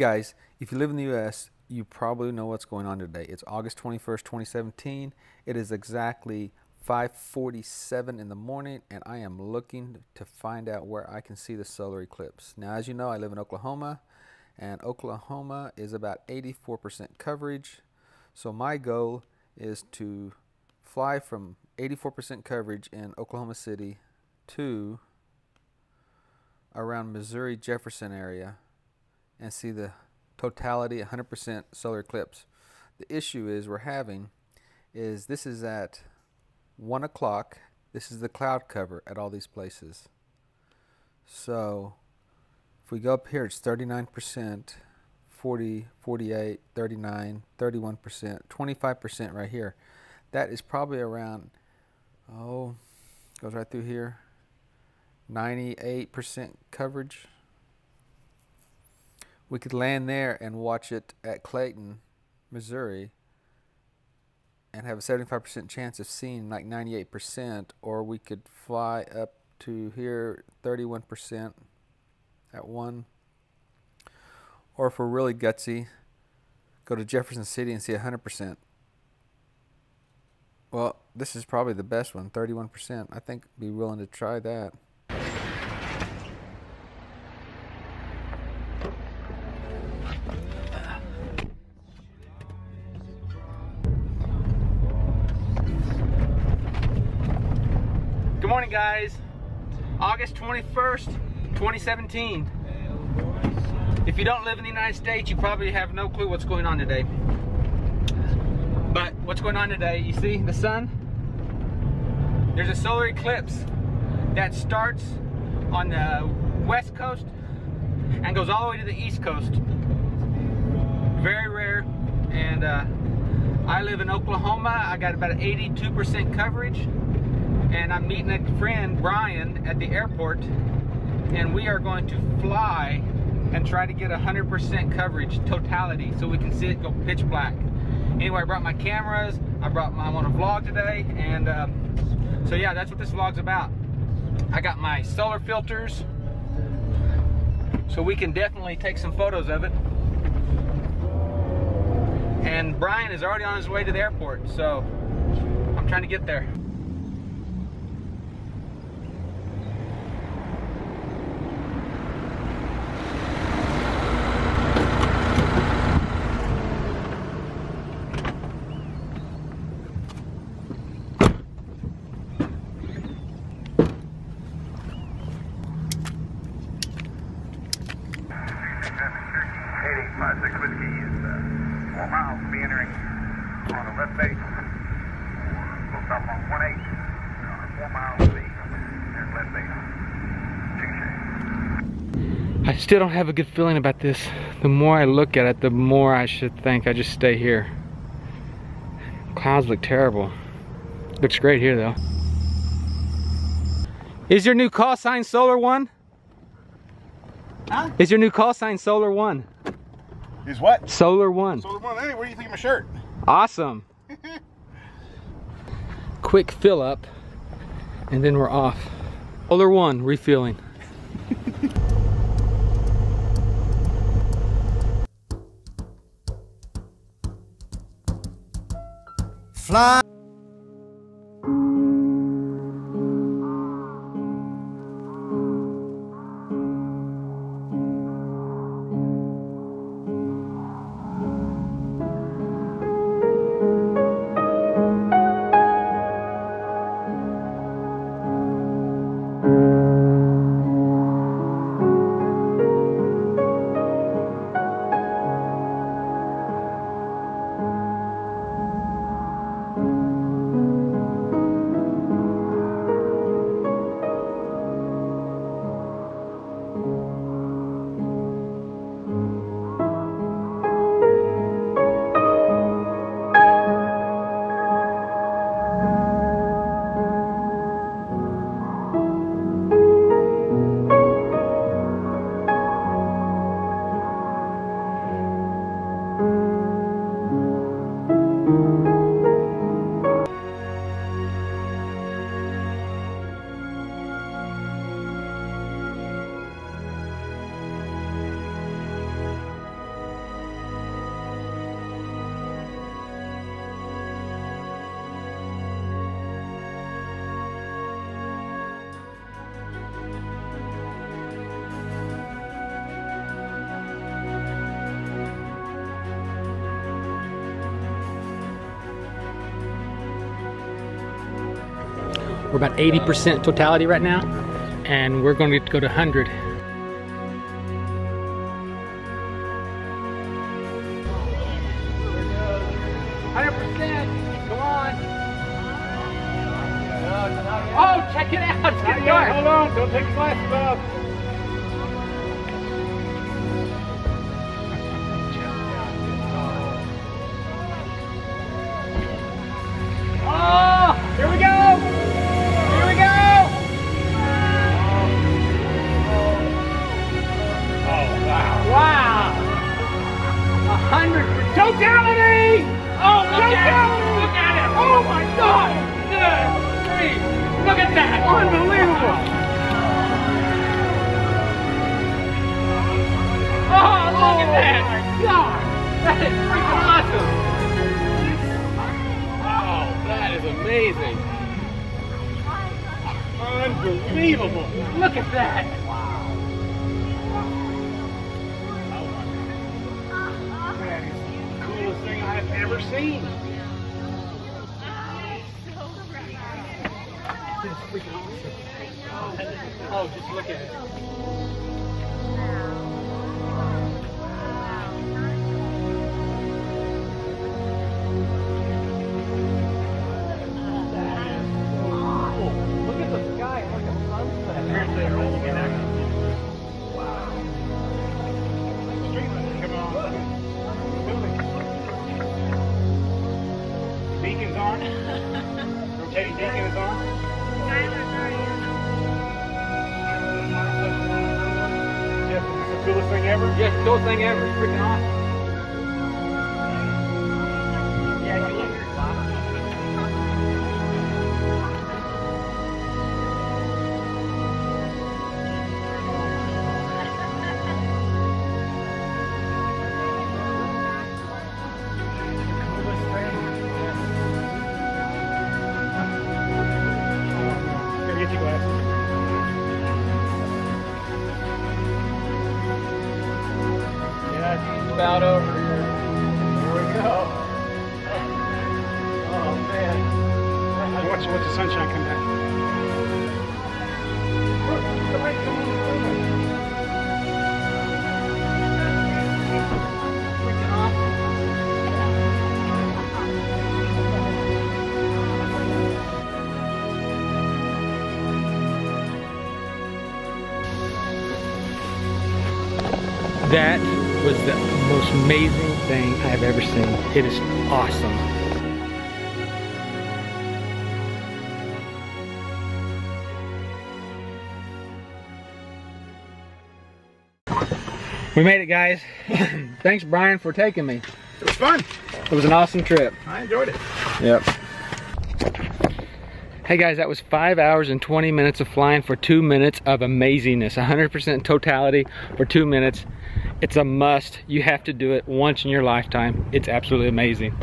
Guys, if you live in the US, you probably know what's going on today. It's August 21st, 2017. It is exactly 5:47 in the morning and I am looking to find out where I can see the solar eclipse. Now, as you know, I live in Oklahoma and Oklahoma is about 84% coverage. So my goal is to fly from 84% coverage in Oklahoma City to around Missouri Jefferson area and see the totality 100% solar eclipse. The issue is we're having is this is at 1 o'clock. This is the cloud cover at all these places. So if we go up here, it's 39%, 40, 48, 39, 31%, 25% right here. That is probably around, oh, goes right through here, 98% coverage we could land there and watch it at Clayton, Missouri, and have a 75% chance of seeing like 98%, or we could fly up to here 31% at one. Or if we're really gutsy, go to Jefferson City and see 100%. Well, this is probably the best one, 31%. I think be willing to try that. Guys. August 21st 2017 if you don't live in the United States you probably have no clue what's going on today. But what's going on today? You see the sun? There's a solar eclipse that starts on the west coast and goes all the way to the east coast. Very rare. And uh, I live in Oklahoma. I got about 82% coverage and I'm meeting a friend, Brian, at the airport, and we are going to fly and try to get 100% coverage, totality, so we can see it go pitch black. Anyway, I brought my cameras, I brought my, I want to vlog today, and uh, so yeah, that's what this vlog's about. I got my solar filters, so we can definitely take some photos of it. And Brian is already on his way to the airport, so I'm trying to get there. I still don't have a good feeling about this. The more I look at it, the more I should think I just stay here. Clouds look terrible. Looks great here though. Is your new call sign Solar One? Huh? Is your new call sign Solar One? Is what? Solar One. Solar One. Hey, where do you think of my shirt? Awesome. Quick fill up and then we're off. Solar One refueling. Fly. We're about 80% totality right now, and we're going to go to 100. Hundred percent. Come on. Oh, check it out. It's getting dark. Hold on, don't take your glasses off. Unbelievable. Oh, look at that. Oh, my God. That is freaking awesome. Oh, that is amazing. Unbelievable. Look at that. That is the coolest thing I've ever seen. Oh, just look at it. Coolest thing ever. Yeah, coolest thing ever. It's freaking awesome. About over here. Here we go. Oh man. Watch, watch the sunshine come back. freaking awesome. That was the most amazing thing I've ever seen. It is awesome. We made it, guys. Thanks, Brian, for taking me. It was fun. It was an awesome trip. I enjoyed it. Yep. Hey guys, that was five hours and 20 minutes of flying for two minutes of amazingness. 100% totality for two minutes. It's a must. You have to do it once in your lifetime. It's absolutely amazing.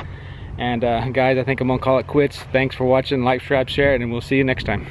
And uh, guys, I think I'm gonna call it quits. Thanks for watching. Like, subscribe, share, and we'll see you next time.